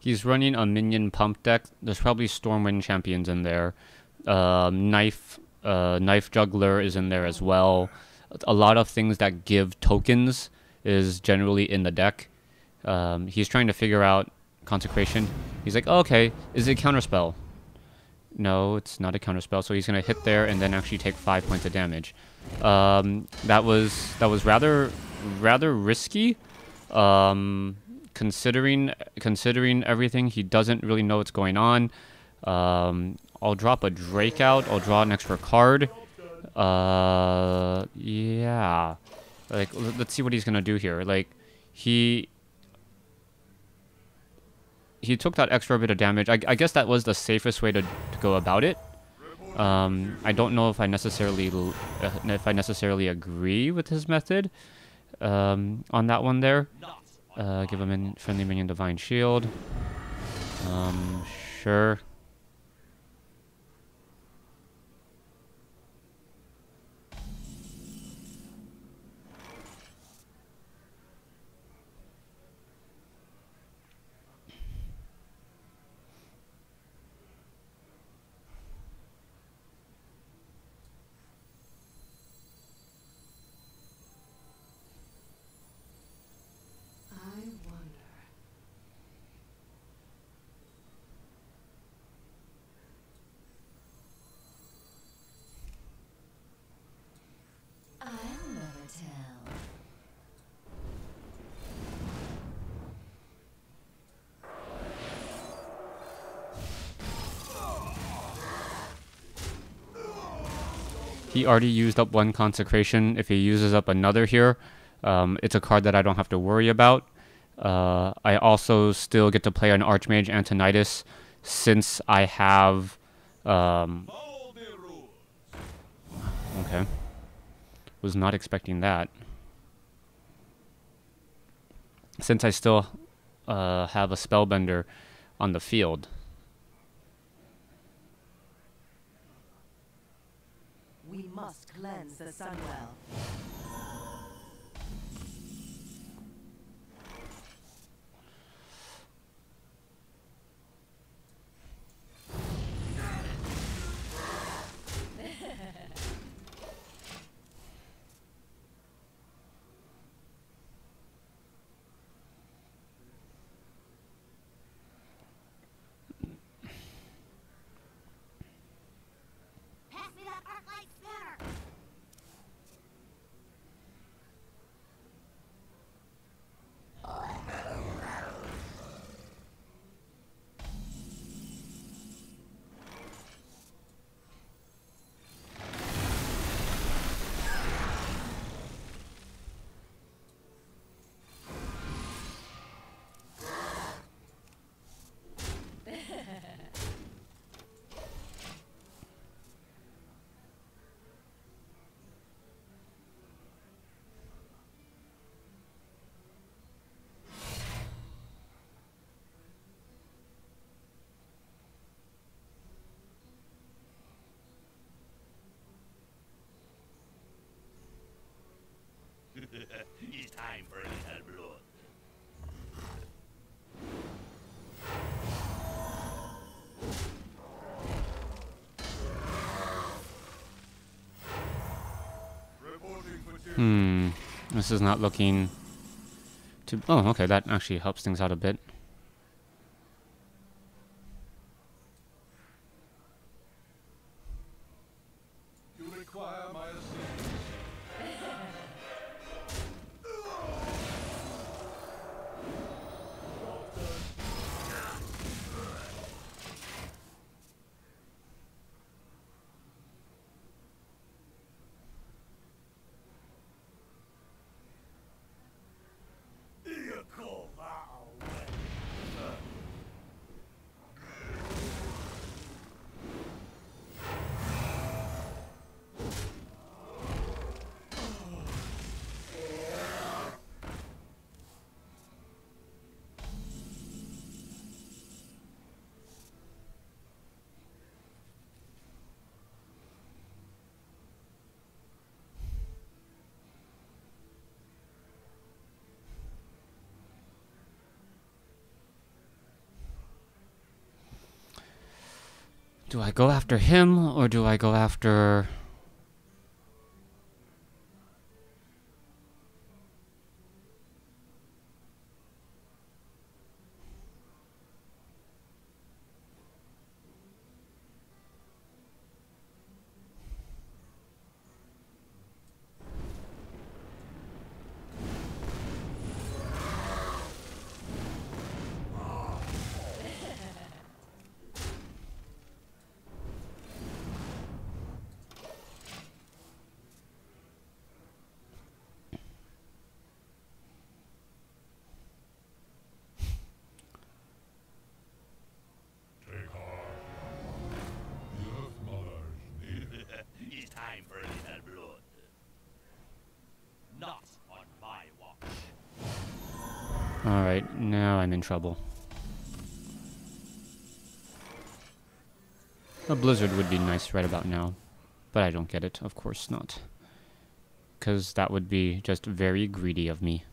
He's running a minion pump deck. There's probably Stormwind champions in there. Um, knife, uh, knife juggler is in there as well. A lot of things that give tokens is generally in the deck. Um, he's trying to figure out consecration. He's like, oh, okay, is it a counterspell? No, it's not a counterspell. So he's gonna hit there and then actually take five points of damage. Um, that was that was rather rather risky. Um, considering considering everything, he doesn't really know what's going on. Um, I'll drop a Drake out. I'll draw an extra card. Uh, yeah. Like, let's see what he's gonna do here. Like, he he took that extra bit of damage. I, I guess that was the safest way to, to go about it. Um, I don't know if I necessarily if I necessarily agree with his method um, on that one there. Uh, give a friendly minion divine shield. Um, sure. I wonder. I'll never tell. He already used up one consecration. If he uses up another here, um, it's a card that I don't have to worry about. Uh, I also still get to play an Archmage Antonidas since I have. Um, okay. Was not expecting that. Since I still uh, have a Spellbender on the field. We must cleanse the Sunwell. Pass me that arc light spanner. Hmm. This is not looking too... Oh, okay, that actually helps things out a bit. Do I go after him, or do I go after... Take heart. The Earth Mothers need it's time for a little blood. Not on my watch. Alright, now In trouble. A blizzard would be nice right about now, but I don't get it, of course not. Because that would be just very greedy of me.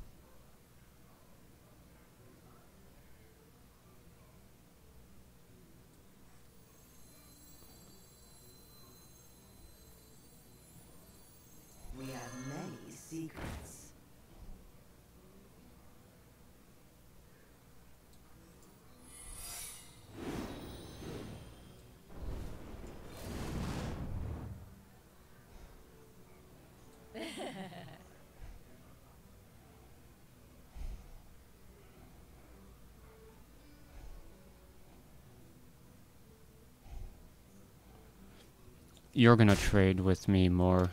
You're gonna trade with me more.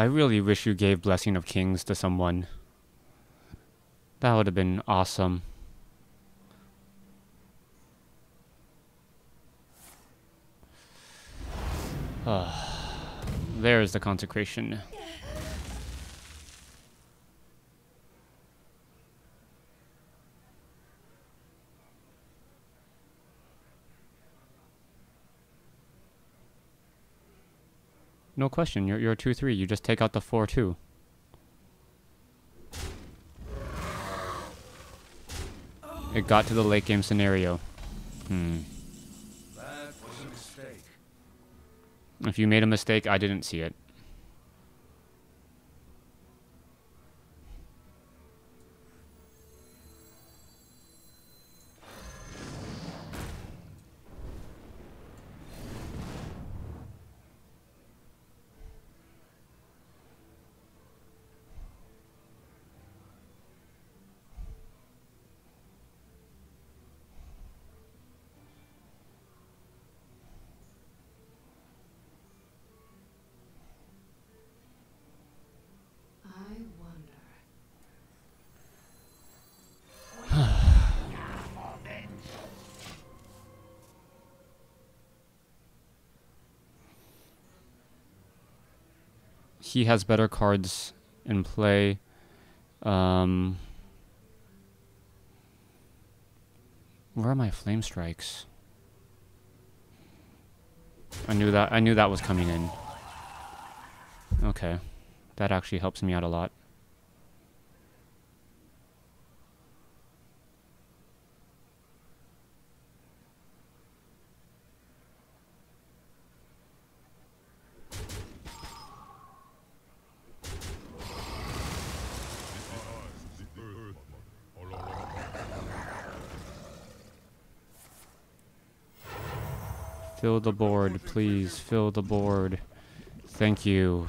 I really wish you gave Blessing of Kings to someone. That would have been awesome. Ah, There's the consecration. No question, you're, you're 2 3. You just take out the 4 2. It got to the late game scenario. Hmm. If you made a mistake, I didn't see it. He has better cards in play, Um, where are my flame strikes? I knew that. I knew that was coming in. Okay, that actually helps me out a lot. The board, please. Fill the board. Thank you.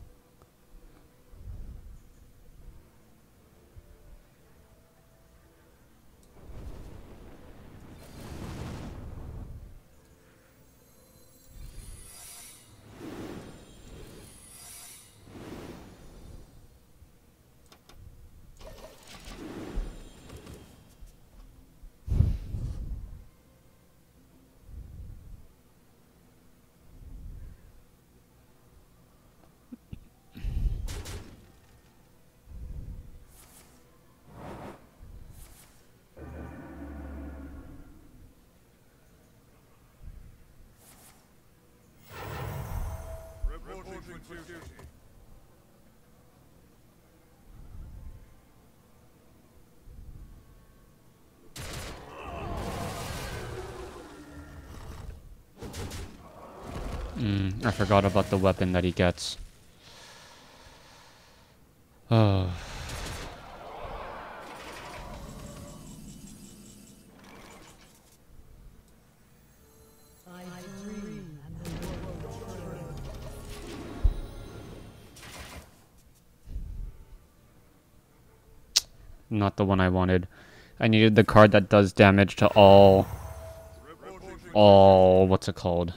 Mm, I forgot about the weapon that he gets. Oh. Not the one I wanted. I needed the card that does damage to all... All... What's it called?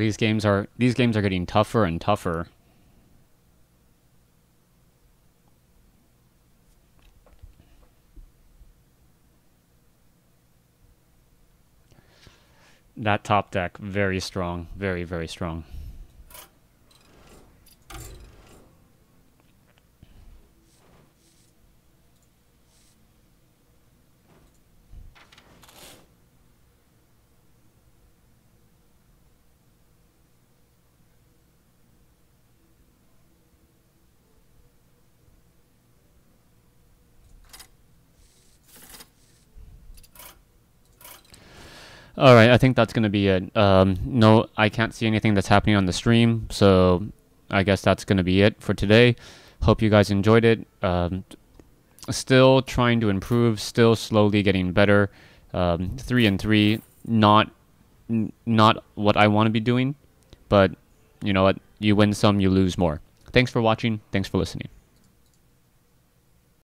These games are these games are getting tougher and tougher. That top deck, very strong. Very, very strong. All right, I think that's gonna be it. Um, no, I can't see anything that's happening on the stream, so I guess that's gonna be it for today. Hope you guys enjoyed it. Um, still trying to improve, still slowly getting better. Um, three and three, not not what I want to be doing, but you know what? You win some, you lose more. Thanks for watching. Thanks for listening.